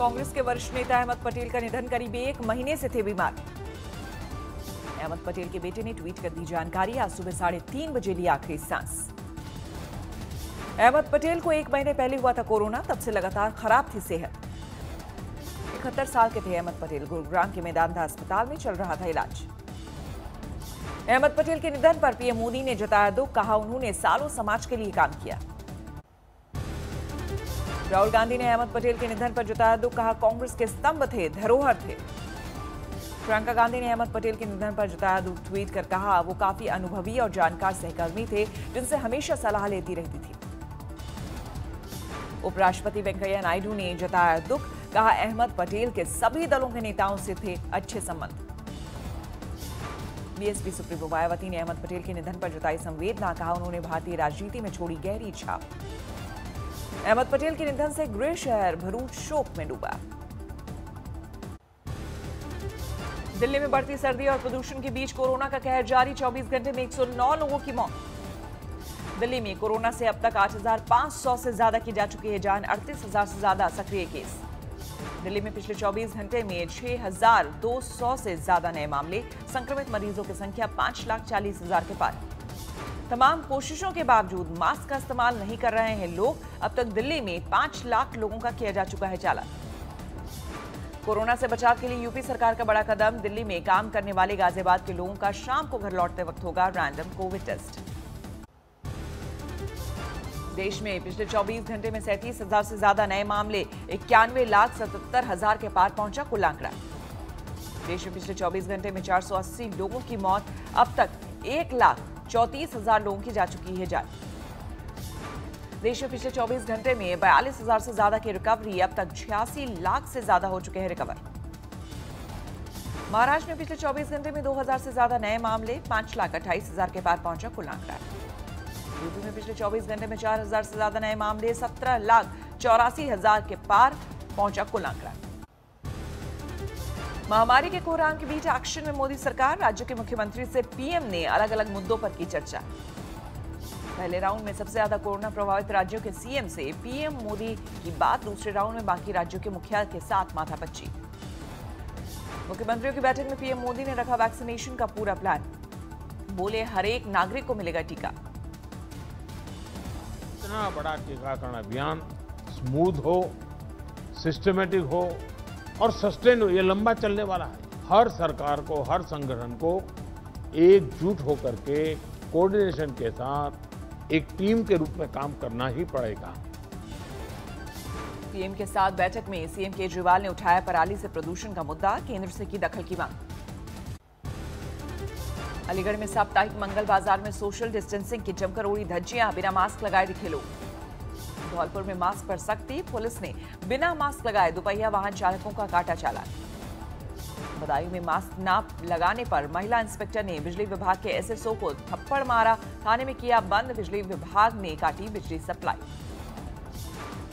कांग्रेस के वरिष्ठ नेता अहमद पटेल का निधन करीब एक महीने से थे बीमार। अहमद पटेल के बेटे ने ट्वीट कर दी जानकारी, आज सुबह साढ़े तीन बजे ली आखिरी सांस। अहमद पटेल को एक महीने पहले हुआ था कोरोना, तब से लगातार खराब थी सेहत। इकहत्तर साल के थे अहमद पटेल, गुरुग्राम के मैदानदा अस्पताल में चल रहा था इलाज। अहमद पटेल के निधन पर पीएम मोदी ने जताया दुख, कहा उन्होंने सालों समाज के लिए काम किया। राहुल गांधी ने अहमद पटेल के निधन पर जताया दुख, कहा कांग्रेस के स्तंभ थे, धरोहर थे। प्रियंका गांधी ने अहमद पटेल के निधन पर जताया दुख, ट्वीट कर कहा, वो काफ़ी अनुभवी और जानकार सहकर्मी थे, जिनसे हमेशा सलाह लेती रहती थी। उपराष्ट्रपति वेंकैया नायडू ने जताया दुख, कहा, अहमद पटेल के सभी दलों के नेताओं से थे अच्छे संबंध। बीएसपी सुप्रीमो मायावती ने अहमद पटेल के निधन पर जताई संवेदना, कहा, उन्होंने भारतीय राजनीति में छोड़ी गहरी छाप। अहमद पटेल के निधन से गृह शहर भरूच शोक में डूबा। दिल्ली में बढ़ती सर्दी और प्रदूषण के बीच कोरोना का कहर जारी 24 घंटे में 109 लोगों की मौत। दिल्ली में कोरोना से अब तक 8,500 से ज़्यादा की जा चुकी है जान 38,000 से ज़्यादा सक्रिय केस। दिल्ली में पिछले 24 घंटे में 6,200 से ज़्यादा नए मामले संक्रमित मरीजों की संख्या पाँच लाख चालीस हज़ार के पार। तमाम कोशिशों के बावजूद मास्क का इस्तेमाल नहीं कर रहे हैं लोग। अब तक दिल्ली में पाँच लाख लोगों का किया जा चुका है चालान। कोरोना से बचाव के लिए यूपी सरकार का बड़ा कदम। दिल्ली में काम करने वाले गाजियाबाद के लोगों का शाम को घर लौटते वक्त होगा रैंडम कोविड टेस्ट देश में पिछले 24 घंटे में सैंतीस हज़ार से ज़्यादा नए मामले, इक्यानवे लाख सतहत्तर हज़ार के पार पहुँचा कुल आंकड़ा देश में पिछले 24 घंटे में 480 लोगों की मौत, अब तक एक लाख चौतीस हज़ार लोगों की जा चुकी है जान। देश में पिछले 24 घंटे में बयालीस हज़ार से ज़्यादा की रिकवरी, अब तक छियासी लाख से ज़्यादा हो चुके हैं रिकवर। महाराष्ट्र में पिछले 24 घंटे में 2000 से ज़्यादा नए मामले, पाँच लाख अट्ठाईस हज़ार के पार पहुँचा कुल आंकड़ा। यूपी में पिछले 24 घंटे में 4000 से ज़्यादा नए मामले 17 लाख चौरासी हज़ार के पार पहुँचा कुल आंकड़ा। महामारी के कोहराम के बीच एक्शन में मोदी सरकार, राज्यों के मुख्यमंत्री से पीएम ने अलग अलग मुद्दों पर की चर्चा। पहले राउंड में सबसे ज़्यादा कोरोना प्रभावित राज्यों के सीएम से पीएम मोदी की बात, दूसरे राउंड में बाकी राज्यों के मुखिया के साथ माथापच्ची। मुख्यमंत्रियों की बैठक में पीएम मोदी ने रखा वैक्सीनेशन का पूरा प्लान बोले हर एक नागरिक को मिलेगा टीका। इतना बड़ा टीकाकरण अभियान स्मूथ हो सिस्टमेटिक हो और सस्टेन, ये लंबा चलने वाला है। हर सरकार को, हर संगठन को एकजुट होकर के कोऑर्डिनेशन के साथ एक टीम के रूप में काम करना ही पड़ेगा। पीएम के साथ बैठक में सीएम केजरीवाल ने उठाया पराली से प्रदूषण का मुद्दा, केंद्र से की दखल की मांग। अलीगढ़ में साप्ताहिक मंगल बाज़ार में सोशल डिस्टेंसिंग की जमकर उड़ी धज्जियाँ, बिना मास्क लगाए दिखे लोग। धौलपुर में मास्क पर सख्ती, पुलिस ने बिना मास्क लगाए दोपहिया वाहन चालकों का काटा चालान। बदायूं में मास्क ना लगाने पर महिला इंस्पेक्टर ने बिजली विभाग के एसएसओ को थप्पड़ मारा। थाने में किया बंद, बिजली विभाग ने काटी बिजली सप्लाई।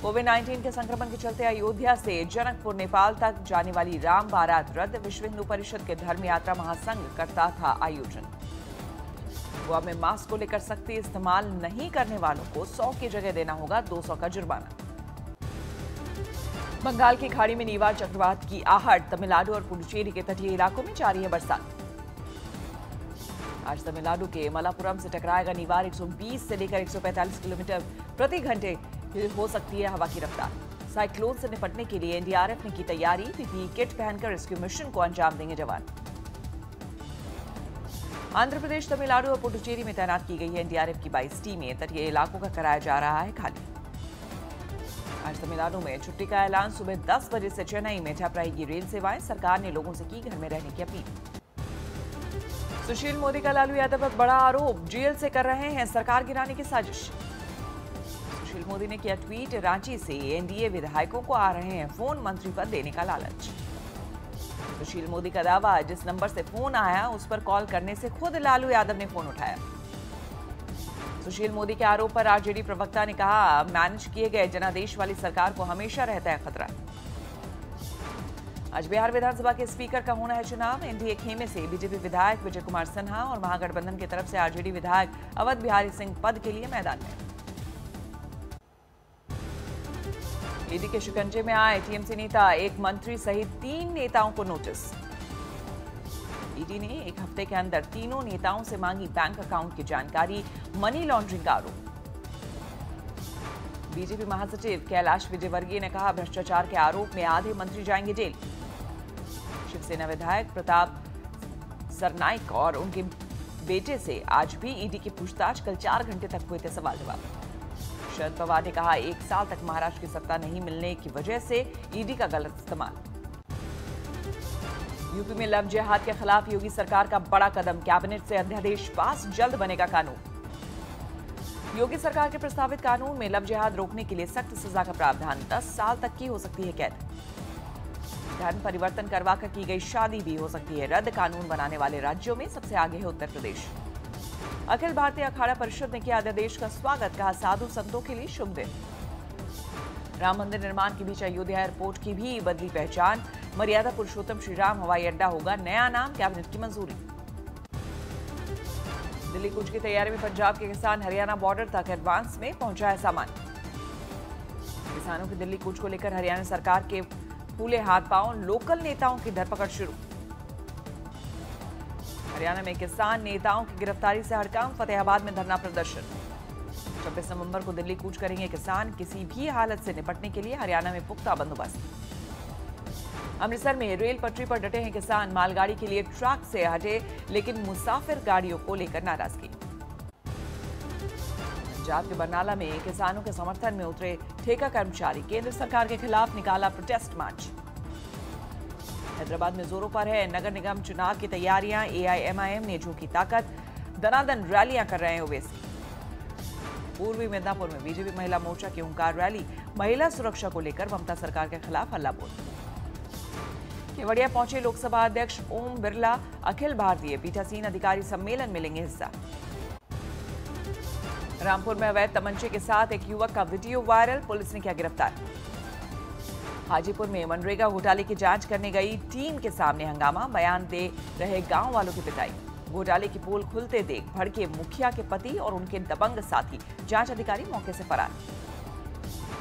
कोविड 19 के संक्रमण के चलते अयोध्या से जनकपुर, नेपाल तक जाने वाली राम बारात रद्द। विश्व हिंदू परिषद के धर्म यात्रा महासंघ करता था आयोजन। गोवा में मास्क को लेकर सख्ती इस्तेमाल नहीं करने वालों को 100 की जगह देना होगा 200 का जुर्माना। बंगाल की खाड़ी में नीवार चक्रवात की आहट, तमिलनाडु और पुडुचेरी के तटीय इलाकों में जारी है बरसात। आज तमिलनाडु के मलापुरम से टकराएगा नीवार 120 से लेकर 145 किलोमीटर प्रति घंटे हो सकती है हवा की रफ्तार। साइक्लोन से निपटने के लिए एनडीआरएफ ने की तैयारी, पीपीई किट पहनकर रेस्क्यू मिशन को अंजाम देंगे जवान। आंध्र प्रदेश तमिलनाडु और पुडुचेरी में तैनात की गई है एनडीआरएफ की 22 टीमें। तटीय इलाकों का कराया जा रहा है खाली। आज तमिलनाडु में छुट्टी का ऐलान। सुबह 10 बजे से चेन्नई में ठप रहेगी रेल सेवाएँ। सरकार ने लोगों से की घर में रहने की अपील। सुशील मोदी का लालू यादव पर बड़ा आरोप। जेल से कर रहे हैं सरकार गिराने की साजिश। सुशील मोदी ने किया ट्वीट। रांची से एनडीए विधायकों को आ रहे हैं फ़ोन। मंत्री पद देने का लालच। सुशील मोदी का दावा, जिस नंबर से फ़ोन आया, उस पर कॉल करने से खुद लालू यादव ने फ़ोन उठाया। सुशील मोदी के आरोप पर आरजेडी प्रवक्ता ने कहा, मैनेज किए गए जनादेश वाली सरकार को हमेशा रहता है खतरा। आज बिहार विधानसभा के स्पीकर का होना है चुनाव। एनडीए खेमे से बीजेपी विधायक विजय कुमार सिन्हा और महागठबंधन की तरफ़ से आरजेडी विधायक अवध बिहारी सिंह पद के लिए मैदान में ईडी के शिकंजे में आए टीएमसी नेता, एक मंत्री सहित तीन नेताओं को नोटिस। ईडी ने एक हफ़्ते के अंदर तीनों नेताओं से मांगी बैंक अकाउंट की जानकारी, मनी लॉन्ड्रिंग का आरोप। बीजेपी महासचिव कैलाश विजयवर्गीय ने कहा, भ्रष्टाचार के आरोप में आधे मंत्री जाएँगे जेल। शिवसेना विधायक प्रताप सरनाइक और उनके बेटे से आज भी ईडी की पूछताछ, कल चार घंटे तक हुए थे सवाल जवाब शरद पवार ने कहा, एक साल तक महाराष्ट्र की सत्ता नहीं मिलने की वजह से ईडी का गलत इस्तेमाल। यूपी में लव जिहाद के खिलाफ योगी सरकार का बड़ा कदम, कैबिनेट से अध्यादेश पास, जल्द बनेगा कानून। योगी सरकार के प्रस्तावित कानून में लव जिहाद रोकने के लिए सख्त सजा का प्रावधान 10 साल तक की हो सकती है कैद। धर्म परिवर्तन करवा कर की गई शादी भी हो सकती है। रद्द कानून बनाने वाले राज्यों में सबसे आगे है उत्तर प्रदेश। अखिल भारतीय अखाड़ा परिषद ने किया अध्यादेश का स्वागत, कहा साधु संतों के लिए शुभ दिन। राम मंदिर निर्माण के बीच अयोध्या एयरपोर्ट की भी बदली पहचान। मर्यादा पुरुषोत्तम श्री राम हवाई अड्डा होगा नया नाम, कैबिनेट की मंजूरी। दिल्ली कूच की तैयारी में पंजाब के किसान हरियाणा बॉर्डर तक एडवांस में पहुँचा है सामान। किसानों की दिल्ली कूच को लेकर हरियाणा सरकार के फूले हाथ पाँव, लोकल नेताओं की धरपकड़ शुरू। हरियाणा में किसान नेताओं की गिरफ्तारी से हड़काम फतेहाबाद में धरना प्रदर्शन। छब्बीस नवंबर को दिल्ली कूच करेंगे किसान किसी भी हालत से निपटने के लिए हरियाणा में पुख्ता बंदोबस्त। अमृतसर में रेल पटरी पर डटे हैं किसान। मालगाड़ी के लिए ट्रक से हटे, लेकिन मुसाफिर गाड़ियों को लेकर नाराज़गी। पंजाब के बरनाला में किसानों के समर्थन में उतरे ठेका कर्मचारी। केंद्र सरकार के खिलाफ निकाला प्रोटेस्ट मार्च हैदराबाद में जोरों पर है। नगर निगम चुनाव की तैयारियाँ एआईएमआईएम ने झोंकी ताकत, दनादन रैलियाँ कर रहे हैं ओवैसी पूर्वी मिदनापुर में बीजेपी महिला मोर्चा की ओंकार रैली, महिला सुरक्षा को लेकर ममता सरकार के खिलाफ हल्ला बोल केवड़िया पहुँचे लोकसभा अध्यक्ष ओम बिरला, अखिल भारतीय पीठासीन अधिकारी सम्मेलन में लेंगे हिस्सा। रामपुर में अवैध तमंचे के साथ एक युवक का वीडियो वायरल, पुलिस ने किया गिरफ़्तार। हाजीपुर में मनरेगा घोटाले की जाँच करने गई टीम के सामने हंगामा। बयान दे रहे गाँव वालों की पिटाई घोटाले की पोल खुलते देख भड़के मुखिया के पति और उनके दबंग साथी। जाँच अधिकारी मौके से फरार।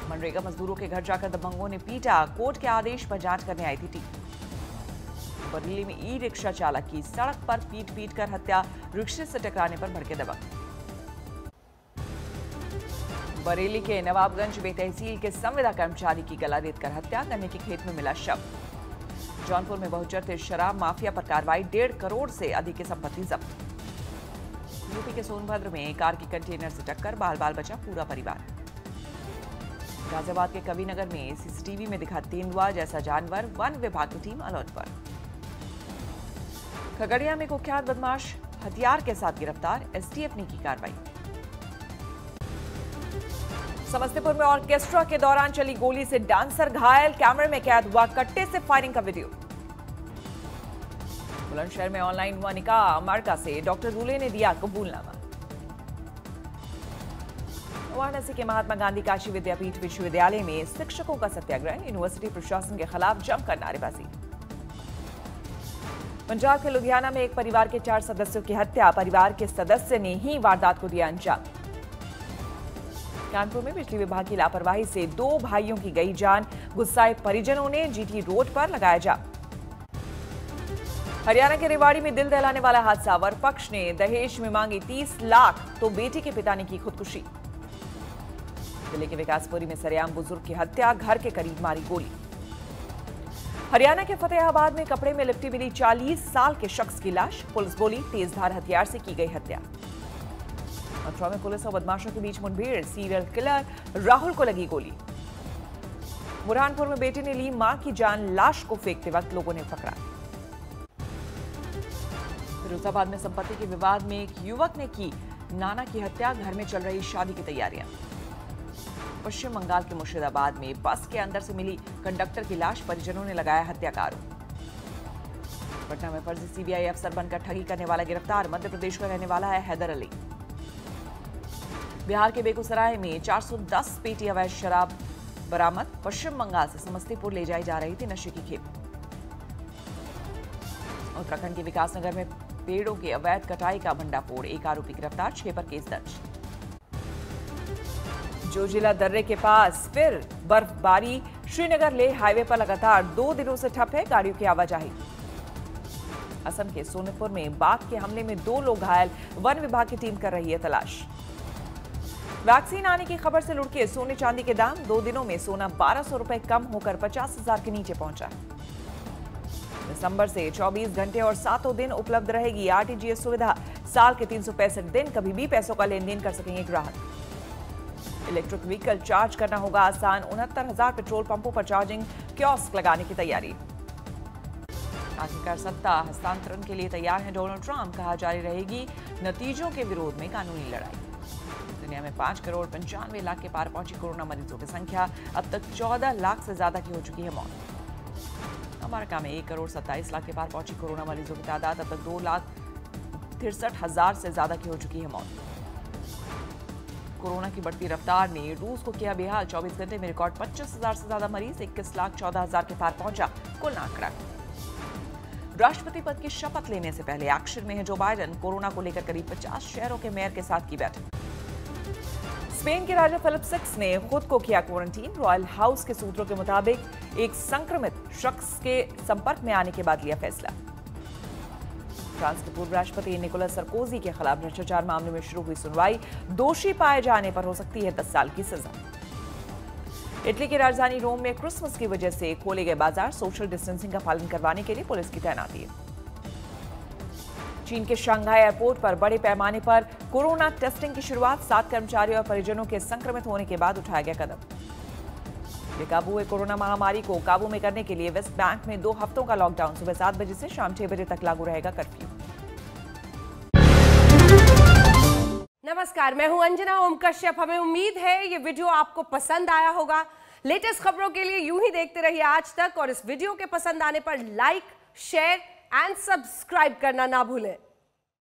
मनरेगा मजदूरों के घर जाकर दबंगों ने पीटा। कोर्ट के आदेश पर जाँच करने आई थी टीम। बरेली में ई रिक्शा चालक की सड़क पर पीट पीट कर हत्या। रिक्शे से टकराने पर भड़के दबंग। बरेली के नवाबगंज में तहसील के संविदा कर्मचारी की गला देकर हत्या, गन्ने के खेत में मिला शव। जौनपुर में बहुचर्चित शराब माफिया पर कार्रवाई, डेढ़ करोड़ से अधिक की संपत्ति जब्त। यूपी के सोनभद्र में कार की कंटेनर से टक्कर बाल बाल बचा पूरा परिवार। गाजियाबाद के कविनगर में सीसीटीवी में दिखा तेंदुआ जैसा जानवर, वन विभाग की टीम अलर्ट पर। खगड़िया में कुख्यात बदमाश, हथियार के साथ गिरफ़्तार, एसटीएफ ने की कार्रवाई। समस्तीपुर में ऑर्केस्ट्रा के दौरान चली गोली से डांसर घायल, कैमरे में कैद हुआ, कट्टे से फायरिंग का वीडियो। बुलंदशहर में ऑनलाइन हुआ निकाह, अमेरिका से डॉक्टर रूले ने दिया कबूलनामा। वाराणसी के महात्मा गांधी काशी विद्यापीठ विश्वविद्यालय में शिक्षकों का सत्याग्रह, यूनिवर्सिटी प्रशासन के खिलाफ जमकर नारेबाजी। पंजाब के लुधियाना में एक परिवार के चार सदस्यों की हत्या, परिवार के सदस्य ने ही वारदात को दिया अंजाम। कानपुर में बिजली विभाग की लापरवाही से दो भाइयों की गई जान। गुस्साए परिजनों ने जीटी रोड पर लगाया जा हरियाणा के रेवाड़ी में दिल दहलाने वाला हादसा। वर पक्ष ने दहेज में मांगी 30 लाख तो बेटी के पिता ने की खुदकुशी। दिल्ली के विकासपुरी में सरेआम बुज़ुर्ग की हत्या, घर के करीब मारी गोली। हरियाणा के फतेहाबाद में कपड़े में लिपटी मिली 40 साल के शख्स की लाश। पुलिस बोली, तेजधार हथियार से की गई हत्या। मथुरा में पुलिस और बदमाशों के बीच मुठभेड़। सीरियल किलर राहुल को लगी गोली। बुरहानपुर में बेटे ने ली माँ की जान, लाश को फेंकते वक्त लोगों ने पकड़ा फिरोजाबाद में संपत्ति के विवाद में एक युवक ने की नाना की हत्या। घर में चल रही शादी की तैयारियाँ। पश्चिम बंगाल के मुर्शिदाबाद में बस के अंदर से मिली कंडक्टर की लाश, परिजनों ने लगाया हत्या का आरोप पटना में फर्जी सीबीआई अफसर बनकर ठगी करने वाला गिरफ़्तार। मध्य प्रदेश का रहने वाला है हैदर अली। बिहार के बेगूसराय में 410 पेटी अवैध शराब बरामद, पश्चिम बंगाल से समस्तीपुर ले जाई जा रही थी नशे की खेप। उत्तराखंड के विकासनगर में पेड़ों के अवैध कटाई का भंडाफोड़, एक आरोपी गिरफ़्तार, छह पर केस दर्ज। जोजिला दर्रे के पास फिर बर्फबारी, श्रीनगर ले हाईवे पर लगातार दो दिनों से ठप है, गाड़ियों की आवाजाही। असम के सोनीपुर में बाघ के हमले में दो लोग घायल, वन विभाग की टीम कर रही है तलाश। वैक्सीन आने की खबर से लुढ़के सोने चांदी के दाम। दो दिनों में सोना बारह सौ रुपए कम होकर पचास हज़ार के नीचे पहुँचा। दिसंबर से 24 घंटे और सातों दिन उपलब्ध रहेगी आरटीजीएस सुविधा। साल के तीन सौ पैंसठ दिन कभी भी पैसों का लेन देन कर सकेंगे ग्राहक। इलेक्ट्रिक व्हीकल चार्ज करना होगा आसान। उनहत्तर हज़ार पेट्रोल पंपों पर चार्जिंग, क्योस्क लगाने की तैयारी। आखिरकार सत्ता हस्तांतरण के लिए तैयार है डोनाल्ड ट्रंप, कहा जारी रहेगी। नतीजों के विरोध में कानूनी लड़ाई। दुनिया में पाँच करोड़ पंचानवे लाख के पार पहुँची कोरोना मरीजों की संख्या। अब तक चौदह लाख से ज़्यादा की हो चुकी है मौत। अमेरिका में एक करोड़ सत्ताईस लाख के पार पहुँची कोरोना मरीजों की तादाद। अब तक दो लाख तिरसठ हज़ार से ज़्यादा की हो चुकी है मौत। कोरोना की बढ़ती रफ्तार ने रूस को किया बेहाल। 24 घंटे में रिकॉर्ड पच्चीस हज़ार से ज़्यादा मरीज़, इक्कीस लाख चौदह हज़ार के पार पहुँचा कुल आंकड़ा। राष्ट्रपति पद की शपथ लेने से पहले एक्शन में है जो बाइडन। कोरोना को लेकर करीब 50 शहरों के मेयर के साथ की बैठक। स्पेन के राजा फिलिप सिक्स ने खुद को किया क्वारंटीन। रॉयल हाउस के सूत्रों के मुताबिक, एक संक्रमित शख्स के संपर्क में आने के बाद लिया फैसला। फ्रांस के पूर्व राष्ट्रपति निकोलस सरकोजी के खिलाफ भ्रष्टाचार मामले में शुरू हुई सुनवाई। दोषी पाए जाने पर हो सकती है दस साल की सजा। इटली की राजधानी रोम में क्रिसमस की वजह से खोले गए बाज़ार सोशल डिस्टेंसिंग का पालन करवाने के लिए पुलिस की तैनाती है। चीन के शंघाई एयरपोर्ट पर बड़े पैमाने पर कोरोना टेस्टिंग की शुरुआत सात कर्मचारियों और परिजनों के संक्रमित होने के बाद उठाया गया कदम। बेकाबू हुए कोरोना महामारी को काबू में करने के लिए वेस्ट बैंक में दो हफ्तों का लॉकडाउन, सुबह सात बजे से शाम छह बजे तक लागू रहेगा कर्फ्यू। नमस्कार, मैं हूँ अंजना ओम कश्यप हमें उम्मीद है ये वीडियो आपको पसंद आया होगा। लेटेस्ट खबरों के लिए यूँ ही देखते रहिए आज तक और इस वीडियो के पसंद आने पर लाइक, शेयर एंड सब्सक्राइब करना ना भूलें।